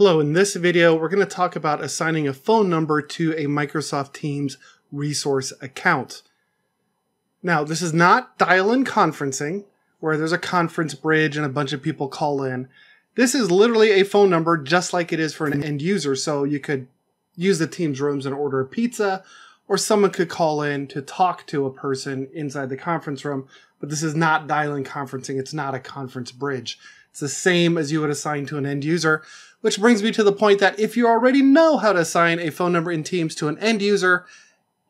Hello, in this video, we're going to talk about assigning a phone number to a Microsoft Teams resource account. Now, this is not dial-in conferencing, where there's a conference bridge and a bunch of people call in. This is literally a phone number just like it is for an end user, so you could use the Teams rooms and order a pizza, or someone could call in to talk to a person inside the conference room, but this is not dial-in conferencing, it's not a conference bridge. It's the same as you would assign to an end user, which brings me to the point that if you already know how to assign a phone number in Teams to an end user,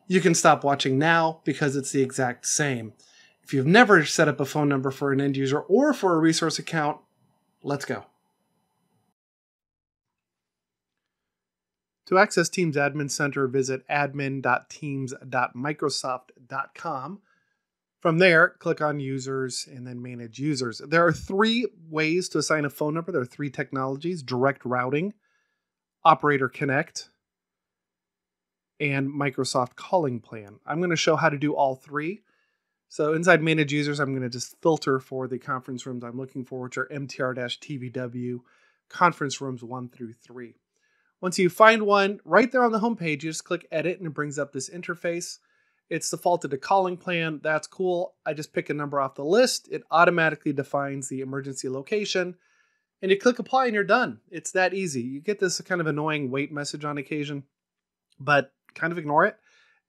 you can stop watching now because it's the exact same. If you've never set up a phone number for an end user or for a resource account, let's go. To access Teams Admin Center, visit admin.teams.microsoft.com. From there, click on Users and then Manage Users. There are three ways to assign a phone number. There are three technologies direct routing, Operator Connect, and Microsoft Calling Plan. I'm going to show how to do all three. So inside Manage Users, I'm going to just filter for the conference rooms I'm looking for, which are MTR-TVW conference rooms 1 through 3. Once you find one, right there on the homepage, you just click Edit and it brings up this interface. It's defaulted to calling plan. That's cool. I just pick a number off the list. It automatically defines the emergency location. And you click apply and you're done. It's that easy. You get this kind of annoying wait message on occasion, but kind of ignore it.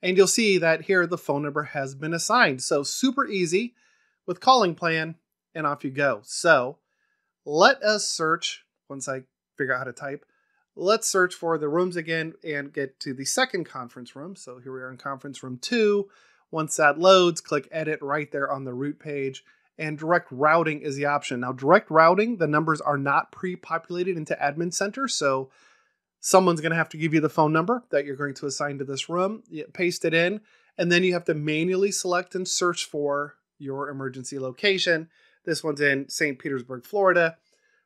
And you'll see that here the phone number has been assigned. So super easy with calling plan and off you go. So let us search once I figure out how to type Let's search for the rooms again and get to the second conference room. So here we are in conference room two. Once that loads, click edit right there on the root page. And direct routing is the option. Now, direct routing, the numbers are not pre populated into Admin Center. So someone's going to have to give you the phone number that you're going to assign to this room, paste it in, and then you have to manually select and search for your emergency location. This one's in St. Petersburg, Florida.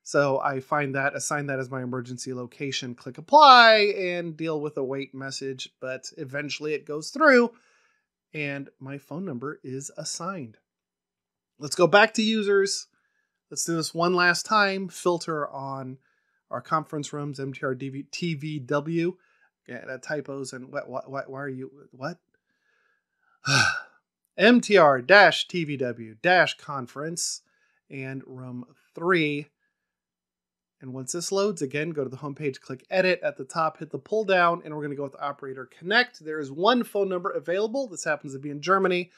So I find that, assign that as my emergency location, click apply, and deal with a wait message. But eventually it goes through, and my phone number is assigned. Let's go back to users. Let's do this one last time. Filter on our conference rooms, MTR DV, TVW. Yeah, typos and what, what, what, why are you, what? MTR TVW dash conference and room three and once this loads, again, go to the homepage, click edit at the top, hit the pull down, and we're going to go with operator connect. There is one phone number available. This happens to be in Germany.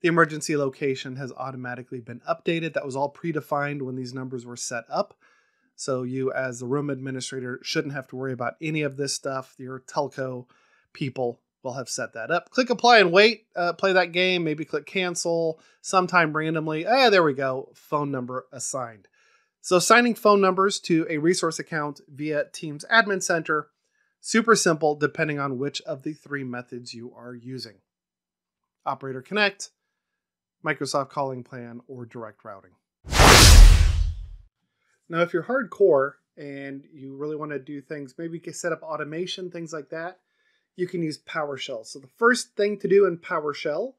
The emergency location has automatically been updated. That was all predefined when these numbers were set up. So you, as the room administrator, shouldn't have to worry about any of this stuff. Your telco people will have set that up. Click apply and wait. Uh, play that game. Maybe click cancel sometime randomly. Ah, there we go. Phone number assigned. So assigning phone numbers to a resource account via Teams Admin Center, super simple depending on which of the three methods you are using. Operator Connect, Microsoft Calling Plan, or Direct Routing. Now, if you're hardcore and you really want to do things, maybe set up automation, things like that, you can use PowerShell. So the first thing to do in PowerShell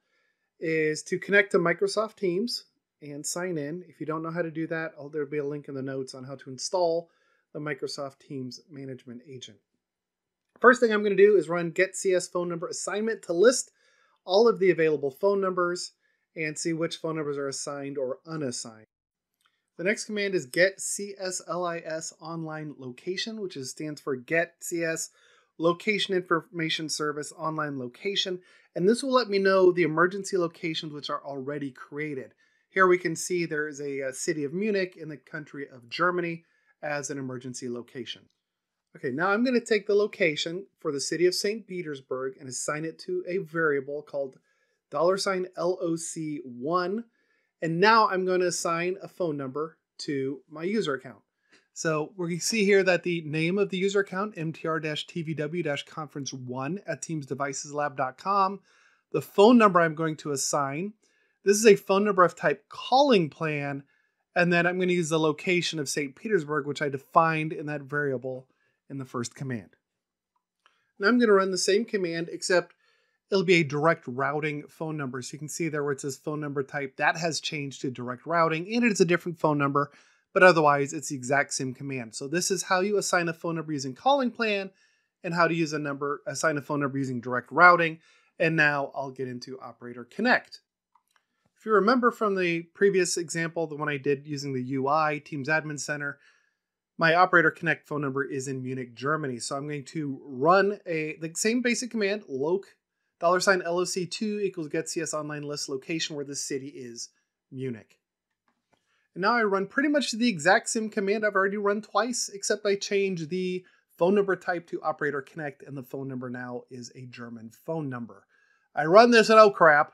is to connect to Microsoft Teams and sign in. If you don't know how to do that, oh, there'll be a link in the notes on how to install the Microsoft Teams Management Agent. First thing I'm going to do is run get CS phone number assignment to list all of the available phone numbers and see which phone numbers are assigned or unassigned. The next command is get CSLIS online location, which is, stands for get CS location information service online location. And this will let me know the emergency locations which are already created. Here we can see there is a, a city of Munich in the country of Germany as an emergency location. Okay, now I'm going to take the location for the city of St. Petersburg and assign it to a variable called dollar sign $LOC1. And now I'm going to assign a phone number to my user account. So we can see here that the name of the user account, mtr-tvw-conference1 at teamsdeviceslab.com. The phone number I'm going to assign this is a phone number type calling plan, and then I'm going to use the location of St. Petersburg, which I defined in that variable in the first command. Now I'm going to run the same command, except it'll be a direct routing phone number. So you can see there where it says phone number type, that has changed to direct routing, and it is a different phone number, but otherwise it's the exact same command. So this is how you assign a phone number using calling plan and how to use a number, assign a phone number using direct routing. And now I'll get into Operator Connect. If you remember from the previous example, the one I did using the UI, Teams Admin Center, my Operator Connect phone number is in Munich, Germany. So I'm going to run a the same basic command, loc dollar sign LOC2 equals get CS online LIS location where the city is Munich. And now I run pretty much the exact same command I've already run twice, except I change the phone number type to operator connect, and the phone number now is a German phone number. I run this and oh crap,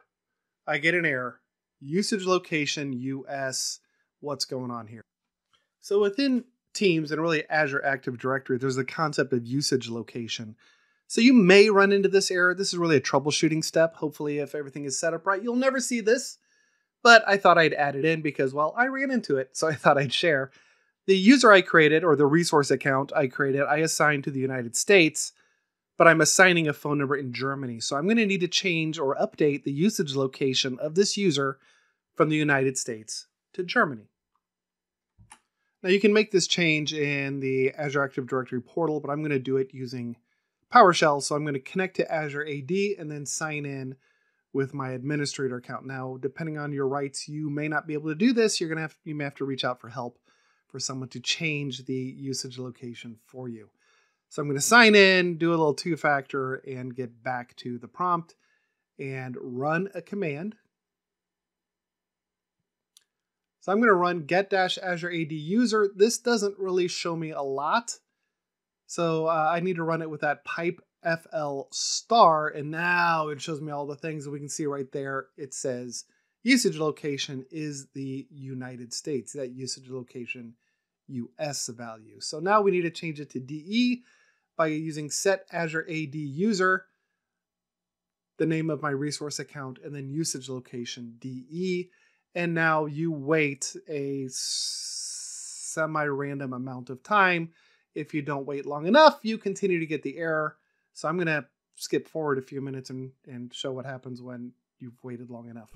I get an error. Usage location US, what's going on here? So within Teams and really Azure Active Directory, there's the concept of usage location. So you may run into this error. This is really a troubleshooting step. Hopefully, if everything is set up right, you'll never see this. But I thought I'd add it in because, well, I ran into it, so I thought I'd share. The user I created, or the resource account I created, I assigned to the United States, but I'm assigning a phone number in Germany. So I'm going to need to change or update the usage location of this user from the United States to Germany. Now you can make this change in the Azure Active Directory portal, but I'm going to do it using PowerShell. So I'm going to connect to Azure AD and then sign in with my administrator account. Now, depending on your rights, you may not be able to do this. You're going to have you may have to reach out for help for someone to change the usage location for you. So I'm going to sign in, do a little two factor and get back to the prompt and run a command. So I'm going to run get Azure AD user. This doesn't really show me a lot. So uh, I need to run it with that pipe FL star. And now it shows me all the things that we can see right there. It says usage location is the United States, that usage location US value. So now we need to change it to DE by using set Azure AD user, the name of my resource account, and then usage location DE. And now you wait a semi random amount of time if you don't wait long enough, you continue to get the error. So I'm going to skip forward a few minutes and, and show what happens when you've waited long enough.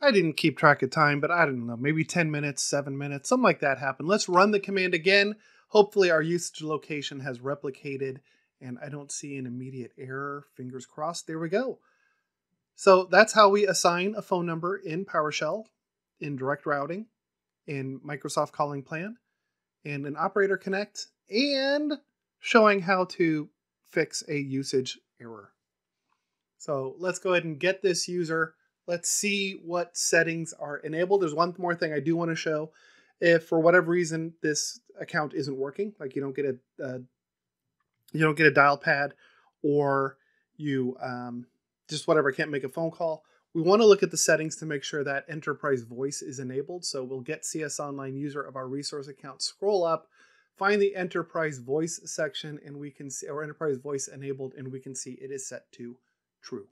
I didn't keep track of time, but I don't know, maybe 10 minutes, 7 minutes, something like that happened. Let's run the command again. Hopefully our usage location has replicated and I don't see an immediate error. Fingers crossed. There we go. So that's how we assign a phone number in PowerShell in direct routing in Microsoft Calling Plan and an Operator Connect and showing how to fix a usage error. So let's go ahead and get this user. Let's see what settings are enabled. There's one more thing I do want to show. If for whatever reason this account isn't working, like you don't get a, a you don't get a dial pad or you um, just whatever can't make a phone call, we want to look at the settings to make sure that enterprise voice is enabled. So we'll get CS Online user of our resource account, scroll up, find the enterprise voice section, and we can see our enterprise voice enabled, and we can see it is set to true.